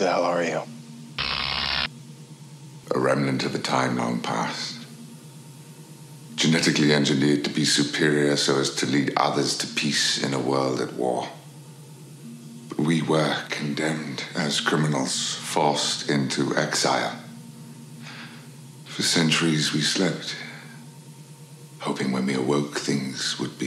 the hell are you? A remnant of a time long past. Genetically engineered to be superior so as to lead others to peace in a world at war. We were condemned as criminals, forced into exile. For centuries we slept, hoping when we awoke things would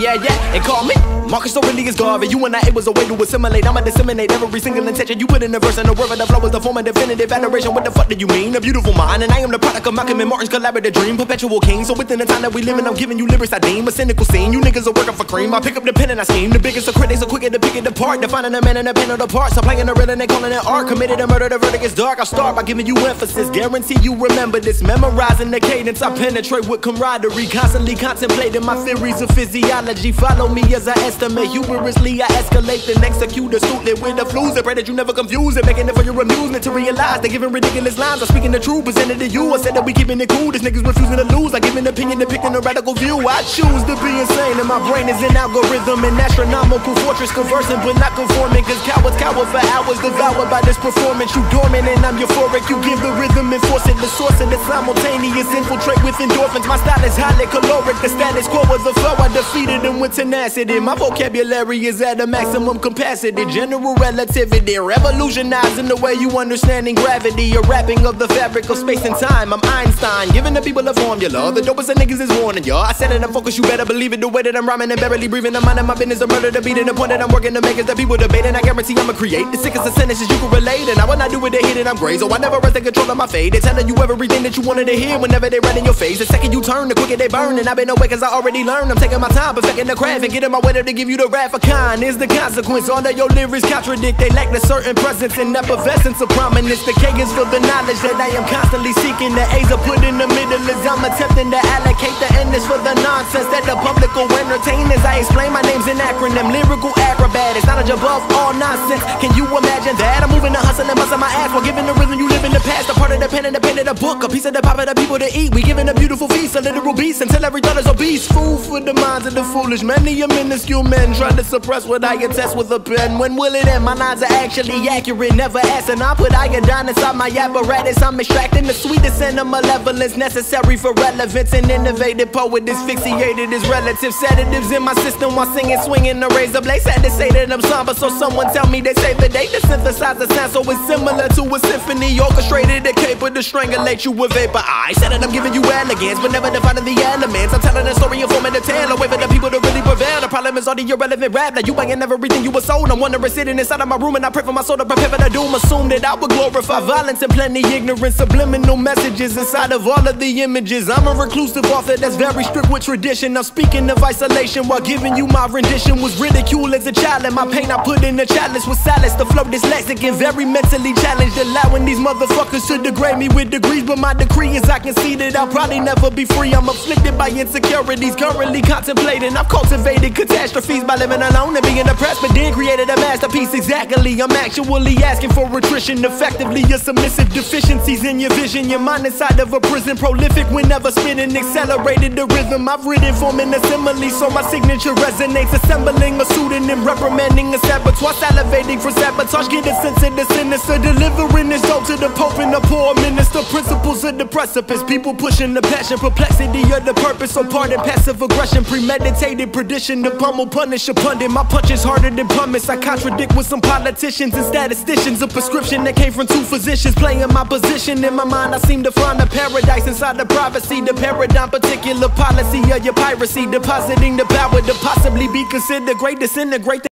Yeah, yeah, and call me Marcus Aurelius Garvey. You and I, it was a way to assimilate. I'ma disseminate every single intention you put in the verse and the word of the flow is the form of definitive adoration. What the fuck do you mean? A beautiful mind, and I am the product of Malcolm and Martin's collaborative dream. Perpetual king. So within the time that we live in, I'm giving you lyrics I deem a cynical scene. You niggas are working for cream. I pick up the pen and I scheme. The biggest of critics are quicker to pick it apart. Defining the man and the pen of the parts. I'm playing the rhythm and calling it art. Committed to murder, the verdict is dark. I start by giving you emphasis. Guarantee you remember this. Memorizing the cadence. I penetrate with camaraderie. Constantly contemplating my theories of physiology. Follow me as I estimate. Humorously, I escalate and execute astutely with the flus. I pray that you never confuse it. Making it for your amusement to realize they're giving ridiculous lines. I'm speaking the truth, presented to you. I said that we keeping it cool. This niggas refusing to lose. I give an opinion depicting a radical view. I choose to be insane, and my brain is an algorithm. An astronomical fortress conversing, but not conforming. Cause cowards for hours, devoured by this performance. You dormant, and I'm euphoric. You give the rhythm and force it. The source and the simultaneous infiltrate with endorphins. My style is highly caloric. The status quo was the flow. I defeated them with tenacity. My vocabulary is at a maximum capacity. General relativity, revolutionizing the way you understanding gravity. A wrapping of the fabric of space and time. I'm Einstein, giving the people a formula. The dopest of niggas is warning y'all. I said it, I'm focused, you better believe it. The way that I'm rhyming and barely breathing. I'm minding my business, a murder, the beating, the point that I'm working to make is that people debating. I guarantee I'ma create the sickest of sentences you can relate. And I will not do it, they hit it, I'm great. So I never rest in control of my fate. They telling you everything that you wanted to hear whenever they right in your face. The second you turn, the quicker they burn. And I've been away cause I already learned. I'm taking my time, perfecting the craft and getting my way to give you the wrath of kind. Is the consequence. All of your lyrics contradict. They lack the certain presence and effervescence of prominence. The K is for the knowledge that I am constantly seeking. The A's are put in the middle as I'm attempting to allocate. The is for the nonsense that the public will entertain. As I explain, my name's an acronym. Lyrical acrobat. It's knowledge above all nonsense. Can you imagine that? I'm moving the hustle and busting my ass while giving the rhythm you live in the past. A part of the pen and the pen of the book. A piece of the pop of the people to eat. We giving a beautiful feast, a literal beast until every thought is obese. Food for the minds of the foolish. Many a minuscule men trying to suppress what I attest with a pen. When will it end? My lines are actually accurate. Never and I put iodine inside my apparatus. I'm extracting the sweetest and the malevolence necessary for relevance. An innovative poet asphyxiated his relative sedatives in my system while singing, swinging the razor blade. Sad to say that I'm somber, so someone tell me they say that they the sound. So it's similar to a symphony orchestrated and capable to strangulate you with vapor. I said that I'm giving you elegance, but never defining the elements. I'm telling a story and forming a tale, a for the people to really prevail. The problem is all the irrelevant rap that you ain't everything you were sold. I'm wondering sitting inside of my room and I pray for my soul to prepare for the doom. Assume that I would glorify violence and plenty ignorance, subliminal messages inside of all of the images. I'm a reclusive author that's very strict with tradition. I'm speaking of isolation while giving you my rendition. Was ridiculed as a child, and my pain I put in the chalice with silence. The flow dyslexic and very mentally challenged, allowing these motherfuckers to degrade me with degrees. But my decree is I can see that I'll probably never be free. I'm afflicted by insecurities, currently contemplating. I've cultivated catastrophes by living alone and being depressed, but then created a masterpiece exactly. I'm actually asking for attrition, effectively your submissive deficiencies in your vision. Your mind inside of a prison, prolific whenever spinning, accelerated the rhythm. I've written forming a simile, so my signature resonates. Assembling a pseudonym, reprimanding a saboteur, salivating for sabotage. Get a sense of the sinister, delivering this dope to the pope and the poor minister. Principles of the precipice, people pushing the passion, perplexity of the purpose. So pardon passive aggression, premeditated perdition. The pummel punish a pundit. My punch is harder than pumice. I contradict with some politicians and statisticians. A prescription that came from two physicians, playing my position in my mind. I seem to find a paradise inside the privacy. The paradigm, particular policy of your piracy, depositing the power to possibly be considered great disintegrate.